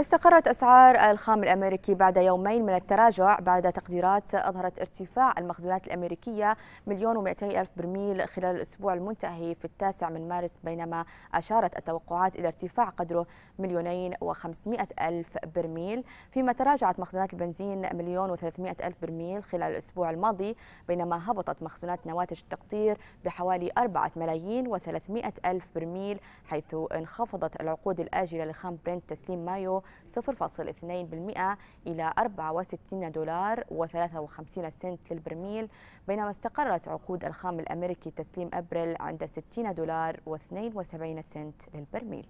استقرت أسعار الخام الأمريكي بعد يومين من التراجع بعد تقديرات أظهرت ارتفاع المخزونات الأمريكية مليون ومئتي ألف برميل خلال الأسبوع المنتهي في التاسع من مارس بينما أشارت التوقعات إلى ارتفاع قدره مليونين وخمسمائة ألف برميل فيما تراجعت مخزونات البنزين مليون وثلاثمائة ألف برميل خلال الأسبوع الماضي بينما هبطت مخزونات نواتج التقطير بحوالي أربعة ملايين وثلاثمائة ألف برميل حيث انخفضت العقود الآجلة لخام برنت تسليم مايو 0.2% إلى 64 دولار و53 سنت للبرميل بينما استقرت عقود الخام الأمريكي تسليم أبريل عند 60 دولار و72 سنت للبرميل.